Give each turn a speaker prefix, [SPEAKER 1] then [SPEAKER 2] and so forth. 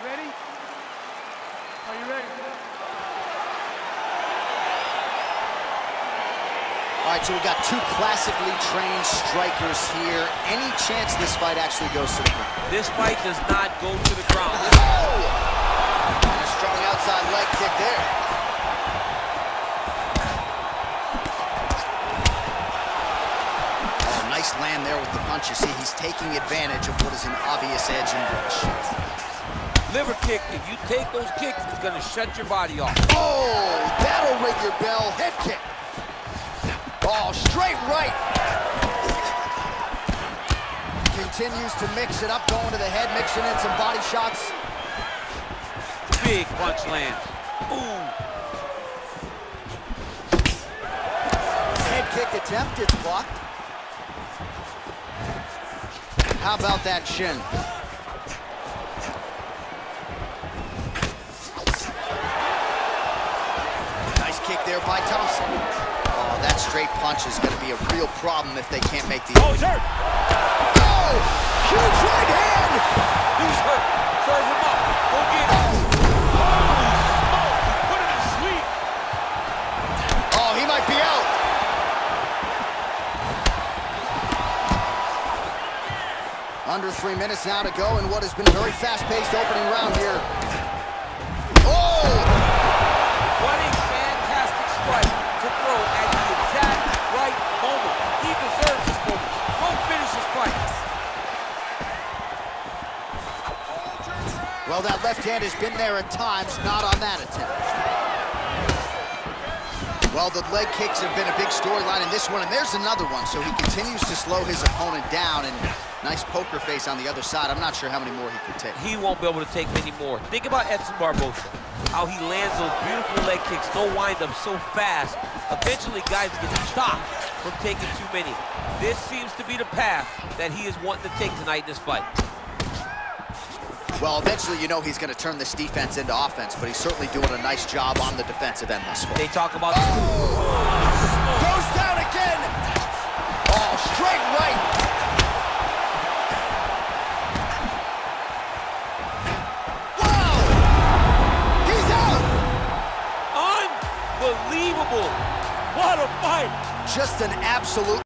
[SPEAKER 1] You ready? Are you ready?
[SPEAKER 2] All right, so we've got two classically trained strikers here. Any chance this fight actually goes to the ground?
[SPEAKER 3] This fight does not go to the ground.
[SPEAKER 2] Oh! And a strong outside leg kick there. Oh, nice land there with the punch. You see, he's taking advantage of what is an obvious edge in Bush.
[SPEAKER 3] Liver kick, if you take those kicks, it's gonna shut your body off.
[SPEAKER 2] Oh, that'll ring your bell. Head kick. Oh, straight right. Continues to mix it up, going to the head, mixing in some body shots.
[SPEAKER 3] Big punch lands. Ooh.
[SPEAKER 2] Head kick attempt, it's blocked. How about that shin? There by Thompson. Oh, that straight punch is going to be a real problem if they can't make the...
[SPEAKER 3] Oh, he's hurt.
[SPEAKER 2] Oh! Huge right hand!
[SPEAKER 3] He's hurt. Serve him up. Go get him. Oh. Holy smoke. He put him to sleep.
[SPEAKER 2] Oh, he might be out. Under three minutes now to go in what has been a very fast-paced opening round here. Oh! Well, that left hand has been there at times, not on that attempt. Well, the leg kicks have been a big storyline in this one, and there's another one. So he continues to slow his opponent down, and nice poker face on the other side. I'm not sure how many more he could take.
[SPEAKER 3] He won't be able to take many more. Think about Edson Barbosa. How he lands those beautiful leg kicks, no windup, so fast. Eventually, guys get stopped from taking too many. This seems to be the path that he is wanting to take tonight in this fight.
[SPEAKER 2] Well, eventually, you know he's going to turn this defense into offense, but he's certainly doing a nice job on the defensive end thus far.
[SPEAKER 3] They talk about... Oh!
[SPEAKER 2] Goes down again! Oh, straight right! Wow! He's out!
[SPEAKER 3] Unbelievable! What a fight!
[SPEAKER 2] Just an absolute